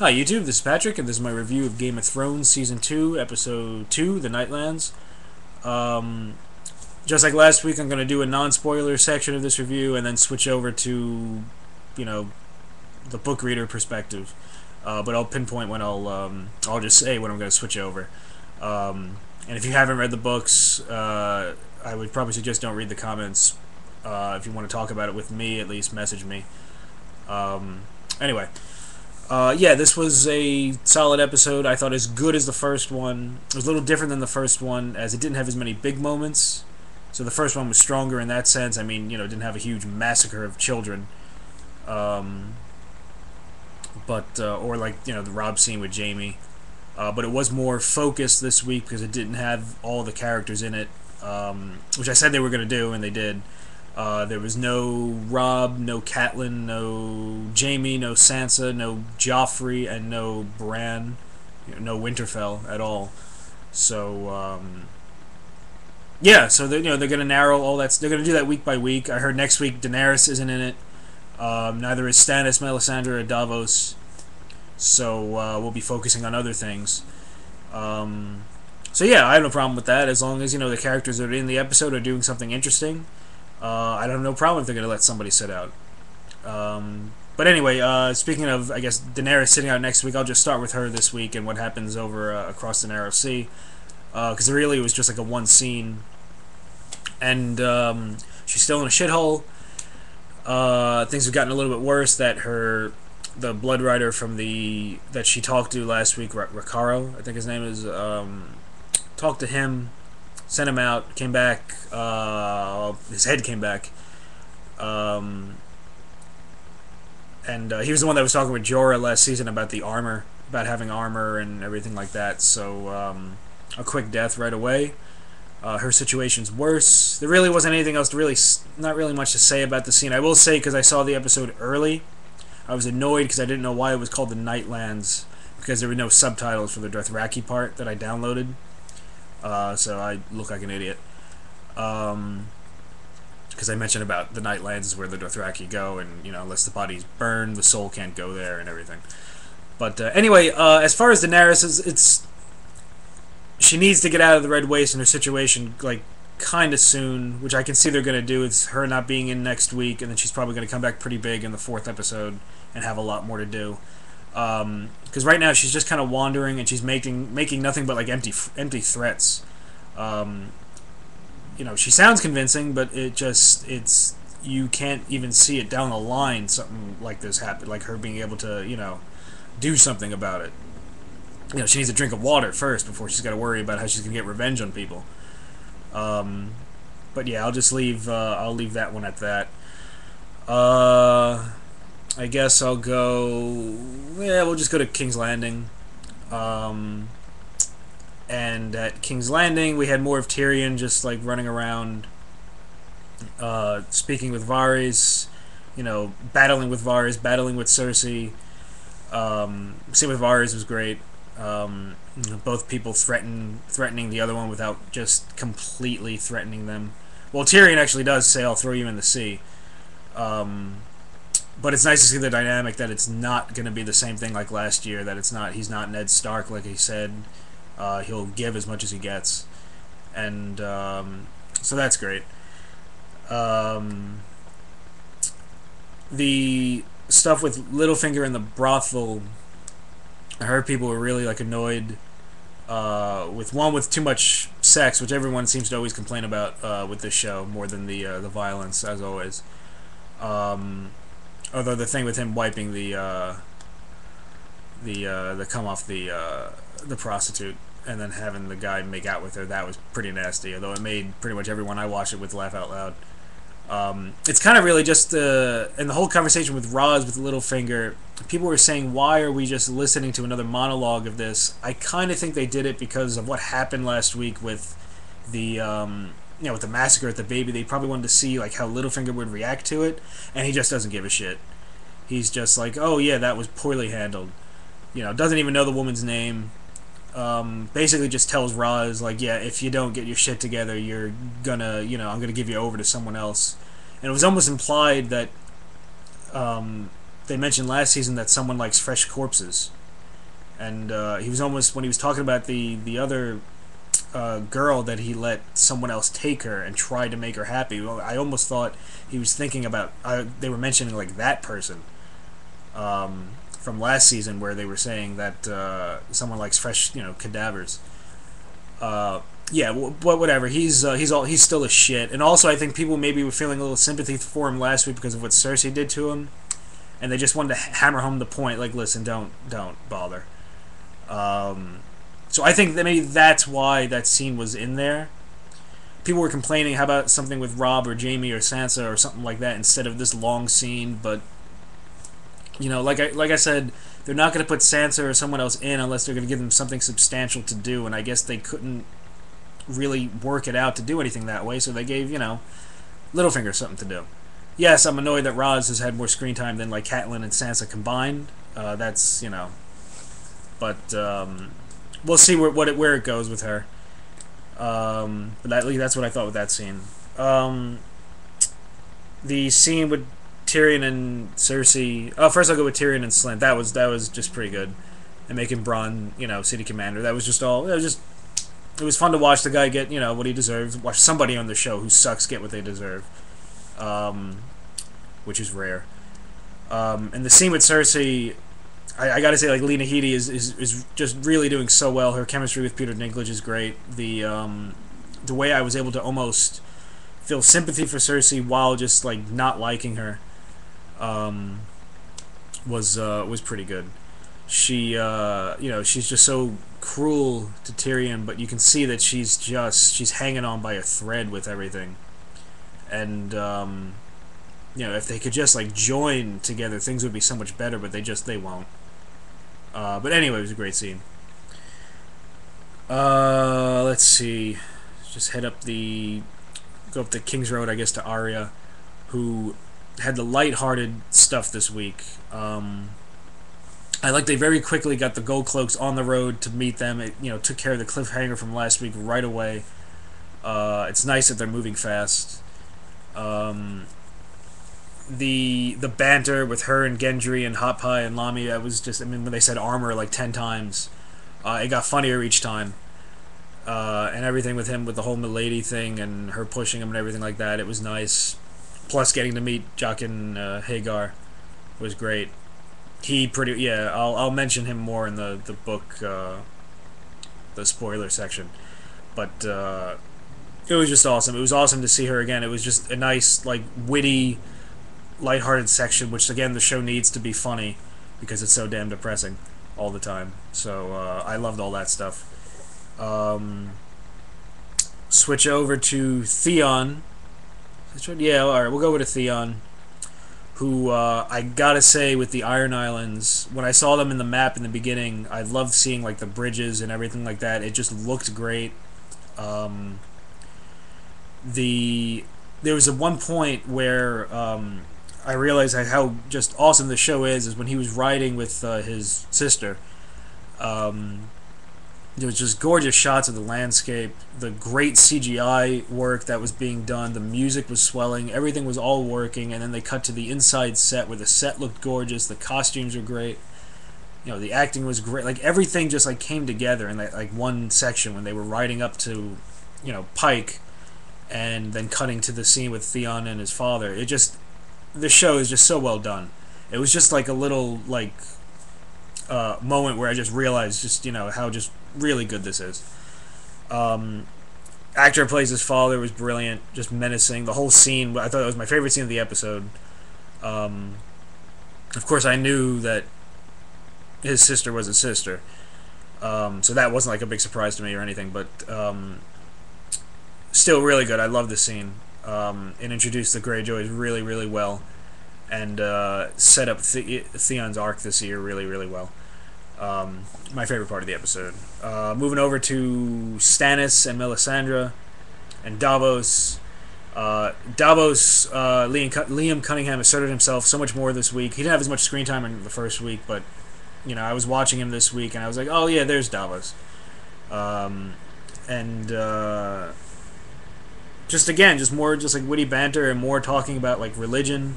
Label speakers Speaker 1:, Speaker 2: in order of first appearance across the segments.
Speaker 1: Hi YouTube, this is Patrick, and this is my review of Game of Thrones Season 2, Episode 2, The Nightlands. Um, just like last week, I'm going to do a non-spoiler section of this review, and then switch over to, you know, the book reader perspective. Uh, but I'll pinpoint when I'll, um, I'll just say when I'm going to switch over. Um, and if you haven't read the books, uh, I would probably suggest don't read the comments. Uh, if you want to talk about it with me, at least message me. Um, anyway. Uh, yeah, this was a solid episode. I thought as good as the first one. It was a little different than the first one, as it didn't have as many big moments. So the first one was stronger in that sense. I mean, you know, it didn't have a huge massacre of children. Um, but, uh, or like, you know, the Robb scene with Jaime. Uh, but it was more focused this week because it didn't have all the characters in it, um, which I said they were going to do, and they did. Uh, there was no Robb, no Catelyn, no Jaime, no Sansa, no Joffrey, and no Bran, you know, no Winterfell at all. So um, yeah, so they're, you know they're gonna narrow all that. They're gonna do that week by week. I heard next week Daenerys isn't in it. Um, neither is Stannis, Melisandre, or Davos. So uh, we'll be focusing on other things. Um, so yeah, I have no problem with that as long as you know the characters that are in the episode are doing something interesting. Uh, I don't have no problem if they're going to let somebody sit out. Um, but anyway, uh, speaking of, I guess, Daenerys sitting out next week, I'll just start with her this week and what happens over uh, across the Narrow Sea. Because uh, really, it was just like a one scene. And um, she's still in a shithole. Uh, things have gotten a little bit worse that her the blood rider from the that she talked to last week Rakharo I think his name is um, talked to him sent him out, came back, uh, his head came back. Um, and uh, he was the one that was talking with Jorah last season about the armor, about having armor and everything like that. So, um, a quick death right away. Uh, her situation's worse. There really wasn't anything else to really, not really much to say about the scene. I will say, because I saw the episode early, I was annoyed because I didn't know why it was called the Nightlands, because there were no subtitles for the Dothraki part that I downloaded. Uh, so I look like an idiot. Um, because I mentioned about the Nightlands is where the Dothraki go, and you know, unless the body's burned, the soul can't go there, and everything. But uh, anyway, uh, as far as Daenerys, is, it's she needs to get out of the Red Waste in her situation, like kind of soon, which I can see they're going to do. It's her not being in next week, and then she's probably going to come back pretty big in the fourth episode and have a lot more to do because um, right now she's just kind of wandering and she's making making nothing but like empty empty threats. Um, you know, she sounds convincing, but it just it's you can't even see it down the line. Something like this happen, like her being able to you know do something about it. You know, she needs a drink of water first before she's got to worry about how she's gonna get revenge on people. Um, but yeah, I'll just leave. Uh, I'll leave that one at that. Uh, I guess I'll go. Yeah, we'll just go to King's Landing. Um, and at King's Landing, we had more of Tyrion just like running around, uh, speaking with Varys, you know, battling with Varys, battling with Cersei. Um, same with Varys was great. Um, both people threaten threatening the other one without just completely threatening them. Well, Tyrion actually does say, "I'll throw you in the sea." Um, but it's nice to see the dynamic that it's not going to be the same thing like last year. That it's not he's not Ned Stark like he said. Uh, he'll give as much as he gets, and um, so that's great. Um, the stuff with Littlefinger and the brothel, I heard people were really like annoyed uh, with one with too much sex, which everyone seems to always complain about uh, with this show more than the uh, the violence, as always. Um, Although the thing with him wiping the uh, the uh, the come off the uh, the prostitute and then having the guy make out with her that was pretty nasty. Although it made pretty much everyone I watched it with laugh out loud. Um, it's kind of really just uh, in the whole conversation with Ros with Littlefinger. People were saying, "Why are we just listening to another monologue of this?" I kind of think they did it because of what happened last week with the um, you know, with the massacre at the baby, they probably wanted to see like how Littlefinger would react to it, and he just doesn't give a shit. He's just like, oh yeah, that was poorly handled. You know, doesn't even know the woman's name. Um, basically, just tells Ros like, yeah, if you don't get your shit together, you're gonna, you know, I'm gonna give you over to someone else. And it was almost implied that um, they mentioned last season that someone likes fresh corpses. and uh, he was almost when he was talking about the the other uh, girl that he let someone else take her and tried to make her happy. I almost thought he was thinking about. Uh, they were mentioning like that person um, from last season, where they were saying that uh, someone likes fresh, you know, cadavers. Uh, yeah, but whatever. He's uh, he's all he's still a shit, and also I think people maybe were feeling a little sympathy for him last week because of what Cersei did to him, and they just wanted to hammer home the point. Like, listen, don't don't bother. Um, so I think that maybe that's why that scene was in there. People were complaining, how about something with Robb or Jaime or Sansa or something like that instead of this long scene? But you know, like I like I said, they're not going to put Sansa or someone else in unless they're going to give them something substantial to do, and I guess they couldn't really work it out to do anything that way, so they gave you know Littlefinger something to do. Yes, I'm annoyed that Ros has had more screen time than like Catelyn and Sansa combined. Uh, that's you know, but um, we'll see where what it, where it goes with her. Um, but that, that's what I thought with that scene. Um, the scene with Tyrion and Cersei. Oh, first I'll go with Tyrion and Slynt. That was that was just pretty good, and making Bronn, you know, city commander. That was just all. It was just. It was fun to watch the guy get, you know, what he deserves. Watch somebody on the show who sucks get what they deserve, um, which is rare. Um, and the scene with Cersei, I, I got to say, like Lena Headey is, is is just really doing so well. Her chemistry with Peter Dinklage is great. The um, the way I was able to almost feel sympathy for Cersei while just like not liking her um, was uh, was pretty good. She uh, you know she's just so cruel to Tyrion, but you can see that she's just she's hanging on by a thread with everything, and um, you know if they could just like join together, things would be so much better. But they just they won't. Uh, but anyway, it was a great scene. Uh, let's see. Just head up the go up the King's Road, I guess, to Arya, who had the light-hearted stuff this week. Um, I like they very quickly got the gold cloaks on the road to meet them. It you know took care of the cliffhanger from last week right away. Uh, it's nice that they're moving fast. Um, the the banter with her and Gendry and Hot Pie and Lommy, I was just I mean when they said armor like ten times, uh, it got funnier each time. Uh, and everything with him with the whole Milady thing and her pushing him and everything like that, it was nice. Plus getting to meet Jaqen uh, H'ghar was great. He pretty yeah, I'll I'll mention him more in the the book, uh, the spoiler section, but uh, it was just awesome. It was awesome to see her again. It was just a nice like witty lighthearted section, which again the show needs to be funny because it's so damn depressing all the time. So uh, I loved all that stuff. Um, switch over to Theon. Yeah, all right, we'll go over to Theon. Who uh, I gotta say, with the Iron Islands, when I saw them in the map in the beginning, I loved seeing like the bridges and everything like that. It just looked great. Um, the there was a one point where um, I realized how just awesome the show is is when he was riding with uh, his sister. Um, there was just gorgeous shots of the landscape, the great CGI work that was being done, the music was swelling, everything was all working, and then they cut to the inside set where the set looked gorgeous, the costumes were great, you know, the acting was great, like everything just like came together in that like one section when they were riding up to, you know, Pike, and then cutting to the scene with Theon and his father. It just the show is just so well done. It was just like a little like uh, moment where I just realized just you know how just really good this is. Um, actor plays his father was brilliant, just menacing. The whole scene, I thought it was my favorite scene of the episode. Um, of course, I knew that his sister was his sister, um, so that wasn't like a big surprise to me or anything. But um, still, really good. I love this scene um, and introduced the Greyjoys really, really well, and uh, set up the- Theon's arc this year really, really well. Um, my favorite part of the episode. Uh, moving over to Stannis and Melisandre and Davos. Uh, Davos, uh, Liam, Liam Cunningham asserted himself so much more this week. He didn't have as much screen time in the first week, but you know I was watching him this week and I was like, oh yeah, there's Davos. Um, and uh, just again, just more just like witty banter and more talking about like religion.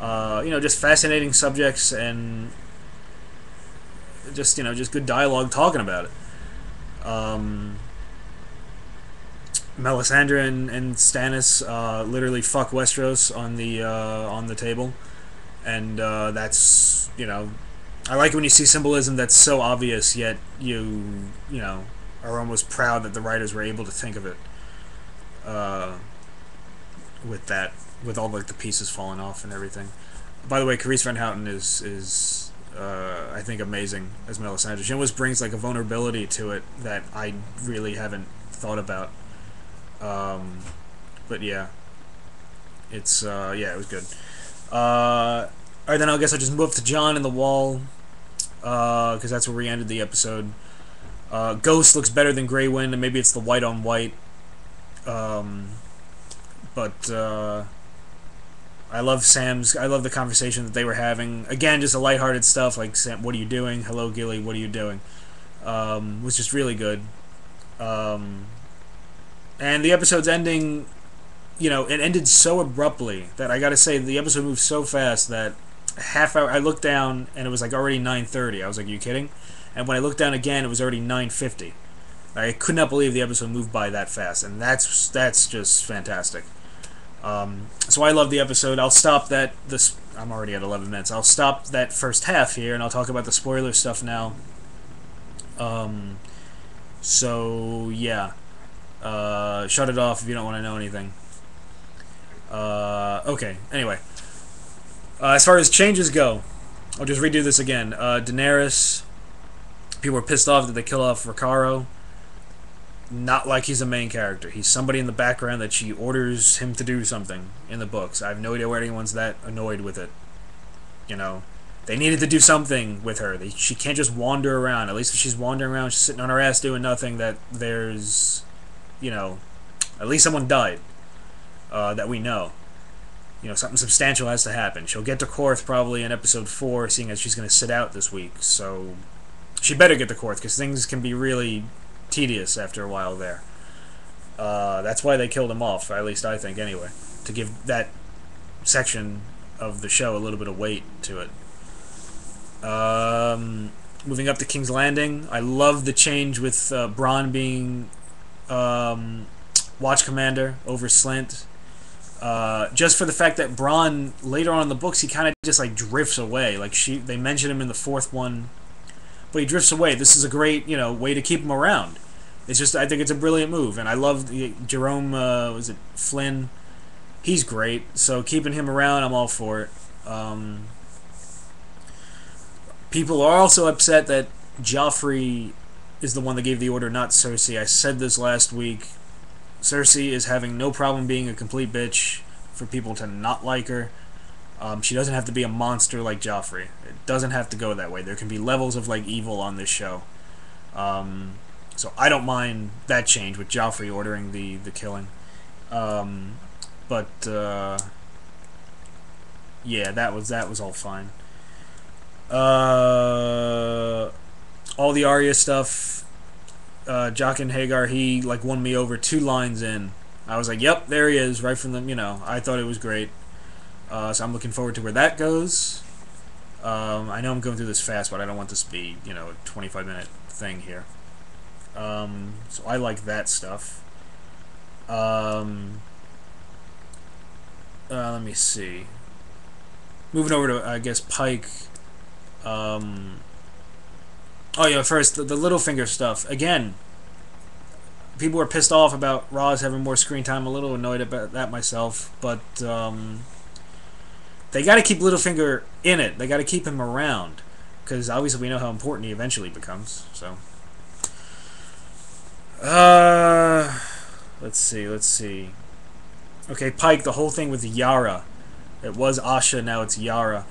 Speaker 1: Uh, you know, just fascinating subjects and just you know just good dialogue talking about it. Um, Melisandre and, and Stannis uh, literally fuck Westeros on the uh, on the table, and uh, that's you know, I like when you see symbolism that's so obvious yet you you know are almost proud that the writers were able to think of it. Uh, with that, with all like the pieces falling off and everything. By the way, Carice Van Houten is is uh, I think amazing as Melisandre. She always brings like a vulnerability to it that I really haven't thought about. Um, but yeah, it's uh, yeah, it was good. Uh, all right, then I guess I'll just move to Jon and the Wall because uh, that's where we ended the episode. Uh, Ghost looks better than Grey Wind, and maybe it's the white on white. Um, but uh, I love Sam's. I love the conversation that they were having. Again, just a lighthearted stuff like Sam, "What are you doing? Hello, Gilly. What are you doing?" Um, was just really good. Um, and the episode's ending, you know, it ended so abruptly that I got to say the episode moved so fast that half hour. I looked down and it was like already nine thirty. I was like, "Are you kidding?" And when I looked down again, it was already nine fifty. I could not believe the episode moved by that fast, and that's that's just fantastic. Um, so I love the episode. I'll stop that. This I'm already at 11 minutes. I'll stop that first half here, and I'll talk about the spoiler stuff now. Um, so yeah, uh, shut it off if you don't want to know anything. Uh, okay. Anyway, uh, as far as changes go, I'll just redo this again. Uh, Daenerys. People were pissed off that they kill off Rakharo not like he's a main character. He's somebody in the background that she orders him to do something in the books. I have no idea where anyone's that annoyed with it. You know, they needed to do something with her. They, she can't just wander around. At least if she's wandering around, she's sitting on her ass doing nothing. That there's, you know, at least someone died uh, that we know. You know, something substantial has to happen. She'll get to Qarth probably in episode four, seeing as she's going to sit out this week. So she better get to Qarth because things can be really tedious after a while there. Uh, that's why they killed him off, at least I think, anyway, to give that section of the show a little bit of weight to it. Um, moving up to King's Landing, I love the change with uh, Bronn being um, Watch Commander over Slynt. Uh, just for the fact that Bronn later on in the books he kind of just like drifts away. Like she, they mention him in the fourth one, but he drifts away. This is a great you know way to keep him around. It's just I think it's a brilliant move, and I love the, Jerome. Uh, was it Flynn? He's great. So keeping him around, I'm all for it. Um, people are also upset that Joffrey is the one that gave the order, not Cersei. I said this last week. Cersei is having no problem being a complete bitch for people to not like her. Um, she doesn't have to be a monster like Joffrey. It doesn't have to go that way. There can be levels of like evil on this show. Um, so I don't mind that change with Joffrey ordering the the killing. Um, but uh, yeah, that was that was all fine. Uh, all the Arya stuff. Uh, and H'ghar, he like won me over two lines in. I was like, "Yep, there he is," right from the you know. I thought it was great. Uh, so I'm looking forward to where that goes. Um, I know I'm going through this fast, but I don't want this to be you know a 25 minute thing here. Um, so I like that stuff. Um, uh, let me see. Moving over to, I guess, Pike. Um, oh, yeah, first, the, the Littlefinger stuff. Again, people were pissed off about Ros having more screen time. a little annoyed about that myself. But um, they got to keep Littlefinger in it. They got to keep him around. Because obviously we know how important he eventually becomes. So. Uh, let's see, let's see. Okay, Pike, the whole thing with Yara. It was Asha, now it's Yara.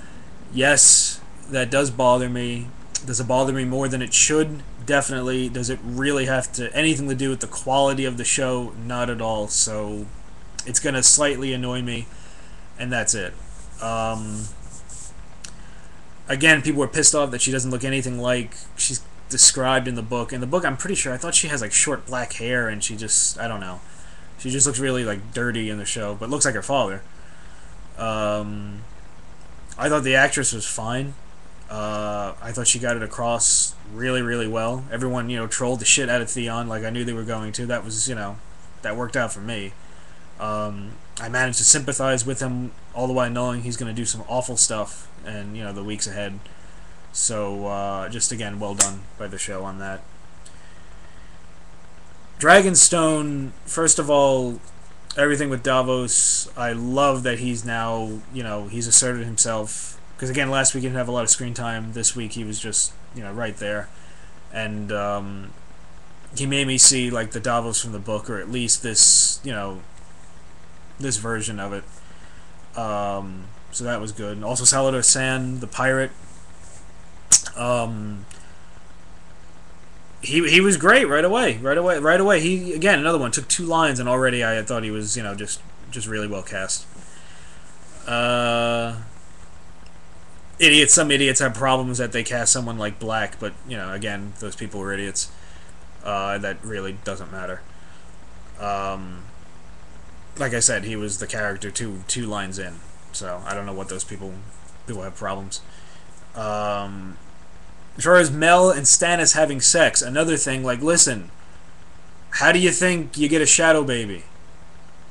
Speaker 1: Yes, that does bother me. Does it bother me more than it should? Definitely. Does it really have to anything to do with the quality of the show? Not at all. So it's gonna slightly annoy me, and that's it. Um, again, people were pissed off that she doesn't look anything like she's described in the book. In the book, I'm pretty sure I thought she has like short black hair, and she just I don't know. She just looks really like dirty in the show, but looks like her father. Um, I thought the actress was fine. Uh, I thought she got it across really, really well. Everyone, you know, trolled the shit out of Theon like I knew they were going to. That was, you know, that worked out for me. Um, I managed to sympathize with him all the while knowing he's going to do some awful stuff and, you know, the weeks ahead. So, uh, just again, well done by the show on that. Dragonstone, first of all, everything with Davos, I love that he's now, you know, he's asserted himself. Because again, last week he didn't have a lot of screen time. This week he was just, you know, right there. And um, he made me see, like, the Davos from the book, or at least this, you know, this version of it. Um, so that was good. And also Salladhor Saan, the pirate. Um, he he was great right away, right away, right away. He again another one took two lines and already I thought he was you know just just really well cast. Uh, idiots. Some idiots have problems that they cast someone like Black, but you know again those people were idiots. Uh, that really doesn't matter. Um, like I said, he was the character two two lines in, so I don't know what those people people have problems. Um, as far as Mel and Stannis having sex, another thing, like, listen, how do you think you get a shadow baby?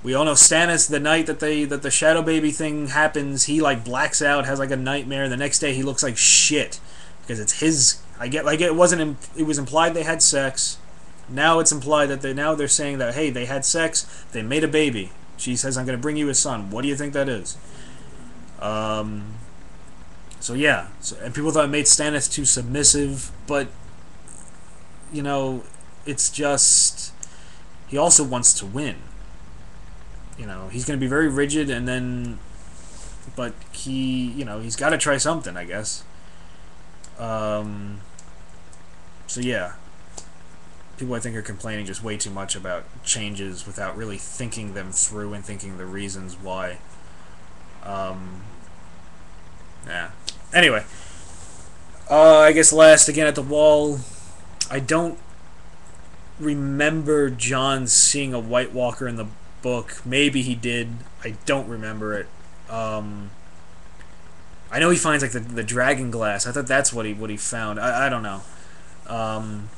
Speaker 1: We all know Stannis, the night that they that the shadow baby thing happens, he like blacks out, has like a nightmare. The next day he looks like shit because it's his. I get like it wasn't. It was implied they had sex. Now it's implied that they now they're saying that hey they had sex, they made a baby. She says I'm gonna bring you a son. What do you think that is? Um, so yeah, so, and people thought it made Stannis too submissive, but you know, it's just he also wants to win. You know, he's going to be very rigid, and then, but he, you know, he's got to try something, I guess. Um. So yeah, people I think are complaining just way too much about changes without really thinking them through and thinking the reasons why. Um. Yeah. Anyway, uh, I guess last again at the wall. I don't remember Jon seeing a White Walker in the book. Maybe he did. I don't remember it. Um, I know he finds like the, the dragon glass. I thought that's what he what he found. I, I don't know. Um,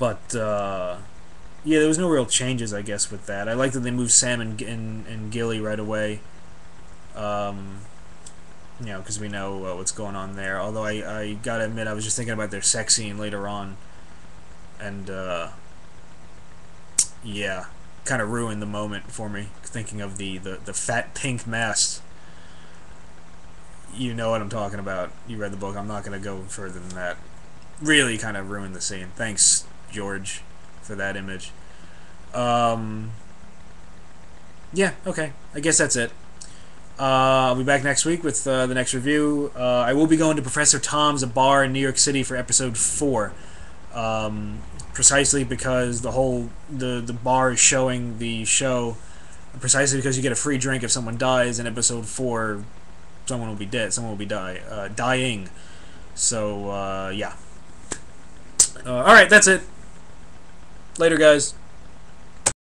Speaker 1: but uh, yeah, there was no real changes, I guess, with that. I like that they moved Sam and and, and Gilly right away. Um, you know, because we know uh, what's going on there. Although I, I gotta admit, I was just thinking about their sex scene later on, and uh, yeah, kind of ruined the moment for me. Thinking of the, the, the fat pink mast. You know what I'm talking about. You read the book. I'm not gonna go further than that. Really, kind of ruined the scene. Thanks, George, for that image. Um, yeah, okay. I guess that's it. Uh, I'll be back next week with uh, the next review. Uh, I will be going to Professor Tom's, a bar in New York City, for episode four. Um, precisely because the whole the the bar is showing the show. Precisely because you get a free drink if someone dies in episode four. Someone will be dead. Someone will be die uh, dying. So uh, yeah. Uh, all right, that's it. Later, guys.